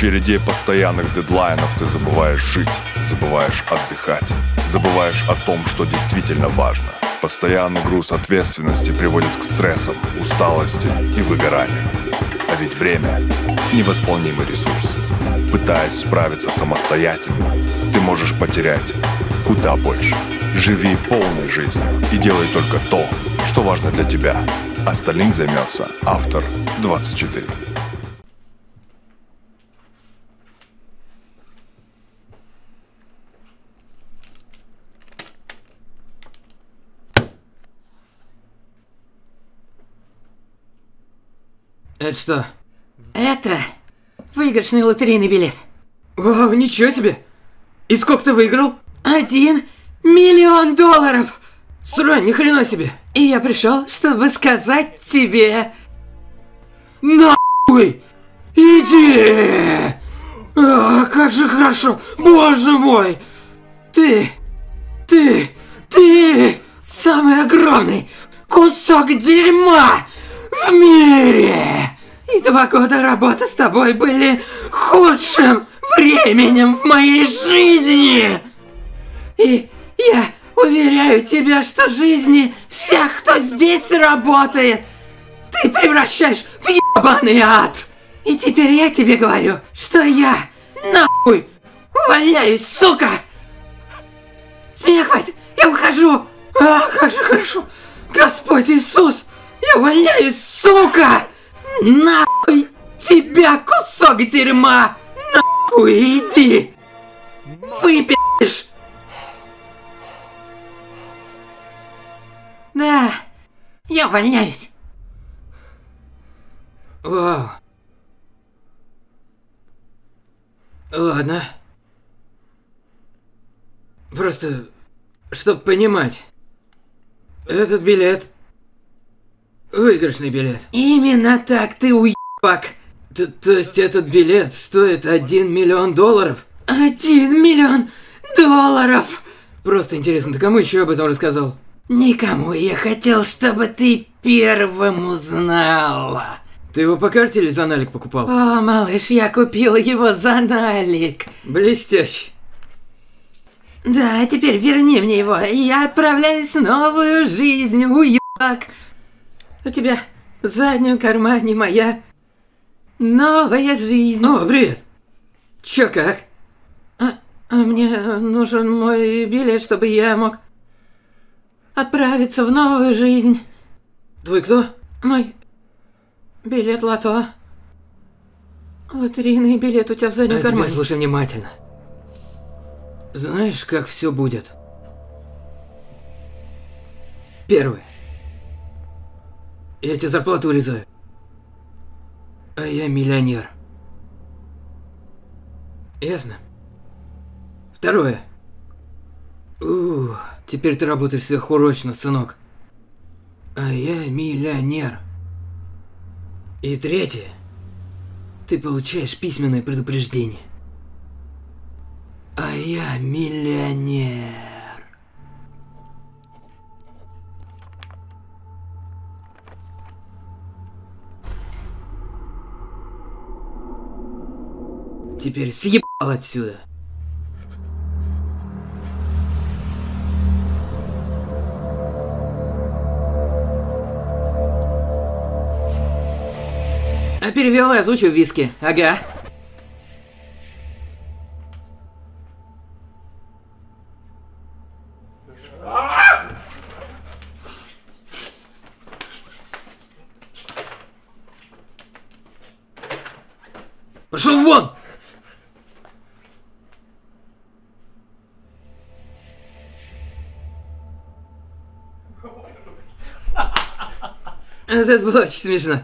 Череде постоянных дедлайнов ты забываешь жить, забываешь отдыхать, забываешь о том, что действительно важно. Постоянный груз ответственности приводит к стрессам, усталости и выгоранию. А ведь время – невосполнимый ресурс. Пытаясь справиться самостоятельно, ты можешь потерять куда больше. Живи полной жизнью и делай только то, что важно для тебя. Остальным займется автор 24. Это что? Это выигрышный лотерейный билет. Вау, ничего себе! И сколько ты выиграл? Один миллион долларов. Срань, ни хрена себе! И я пришел, чтобы сказать тебе... Нахуй! Иди! А, как же хорошо! Боже мой! Ты... Ты... Ты... Самый огромный кусок дерьма в мире! И два года работы с тобой были худшим временем в моей жизни! И я уверяю тебя, что жизни всех, кто здесь работает, ты превращаешь в ебаный ад! И теперь я тебе говорю, что я нахуй увольняюсь, сука! С меня хватит, я ухожу! А, как же хорошо! Господь Иисус! Я увольняюсь, сука! Нахуй тебя, кусок дерьма! Нахуй иди! Выпишь! Да, я увольняюсь. Вау. Ладно. Просто, чтобы понимать. Этот билет... Выигрышный билет. Именно так, ты уебак. Т то есть этот билет стоит 1 миллион долларов? Один миллион долларов! Просто интересно, ты кому еще об этом рассказал? Никому я хотел, чтобы ты первым узнала. Ты его по карте или за налик покупал? О, малыш, я купила его за налик. Блестящий. Да, теперь верни мне его, и я отправляюсь в новую жизнь, уебак. У тебя в заднем кармане моя новая жизнь. О, привет. Чё как? А, а мне нужен мой билет, чтобы я мог отправиться в новую жизнь. Твой кто? Мой билет лото. Лотерейный билет у тебя в заднем а кармане. теперь слушай внимательно. Знаешь, как все будет? Первое. Я тебе зарплату урезаю. А я миллионер. Ясно? Второе. У, теперь ты работаешь сверхурочно, сынок. А я миллионер. И третье. Ты получаешь письменное предупреждение. А я миллионер. Теперь съебал отсюда. А перевел и озвучил виски. Ага. Пошел вон! Это было очень смешно.